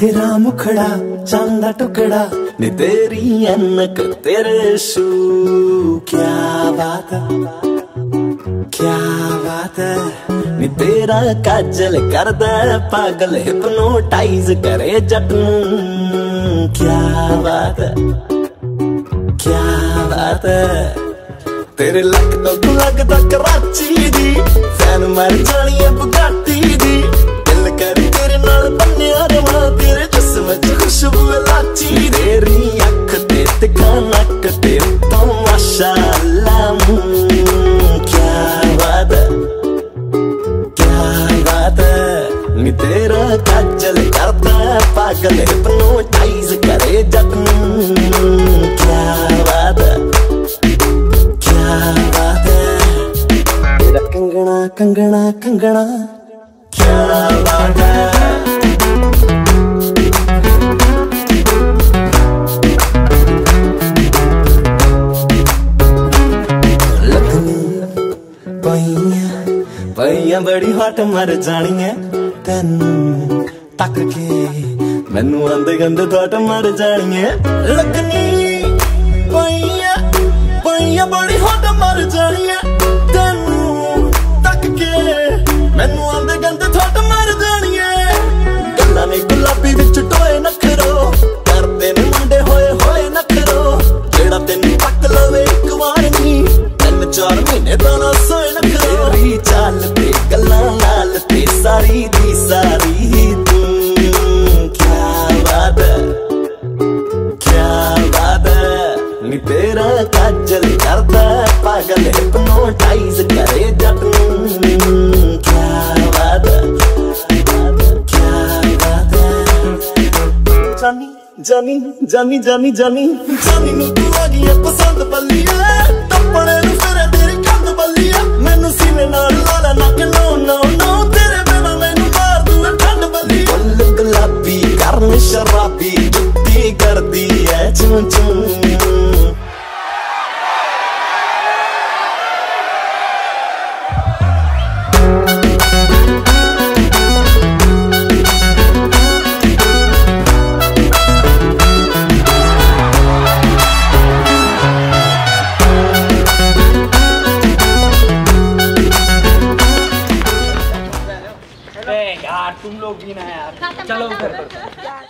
तेरा मुखड़ा, चाँद टुकड़ा, ने तेरी अनक, तेरे शू क्या बात क्या बात है? तेरा काजल कर दे, पागल हिप्नोटाइज करे जटनू क्या बात क्या बात तेरे लक लग तो लग राची दी, फ़ैन मर जानिया। नी तेरा काजल करता पागल हिप्नोटाइज करे क्या बात है क्या बात है तेरा कंगना कंगना कंगना क्या बात है ਪਈਆਂ ਬੜੀ ਹਟ ਮਰ ਜਾਣੀਆਂ ਤੈਨੂੰ ਤੱਕ ਕੇ ਮੈਨੂੰ ਅੰਦੇ ਗੰਦੇ ਥੋਟ ਮਰ ਜਾਣੀਆਂ ਲੱਗਣੀ ਪਈਆਂ ਪਈਆਂ ਚਾਰ ਮਹੀਨੇ ਤਾਂ ਨਾ ਸੋਏ ਨਖਰੋ ਤੇਰੀ ਚਾਲ ਤੇ ਗੱਲਾਂ ਨਾਲ ਤੇ ਸਾਰੀ ਦੀ ਸਾਰੀ ਤੂੰ ਕੀ ਬਾਤ ਹੈ? ਕੀ ਬਾਤ ਹੈ? ਨੀ ਤੇਰਾ ਕਾਜਲ ਕਰਦਾ ਪਾਗਲ ਹਿਪਨੋਟਾਈਜ਼ ਕਰੇ ਜੱਟ ਨੂੰ। ਕੀ ਬਾਤ ਹੈ? ਜਾਨੀ ਜਾਨੀ ਜਾਨੀ ਜਾਨੀ ਜਾਨੀ। ਜਾਨੀ ਨੂੰ ਤੂੰ ਆ ਗਈ ਪਸੰਦ ਬੱਲੀਏ ਟੱਪਣੇ ਨੂੰ ਫਿਰੇ शराबी बुद्धि कर दी है चू चू यार तुम लोग भी ना यार। चलो घर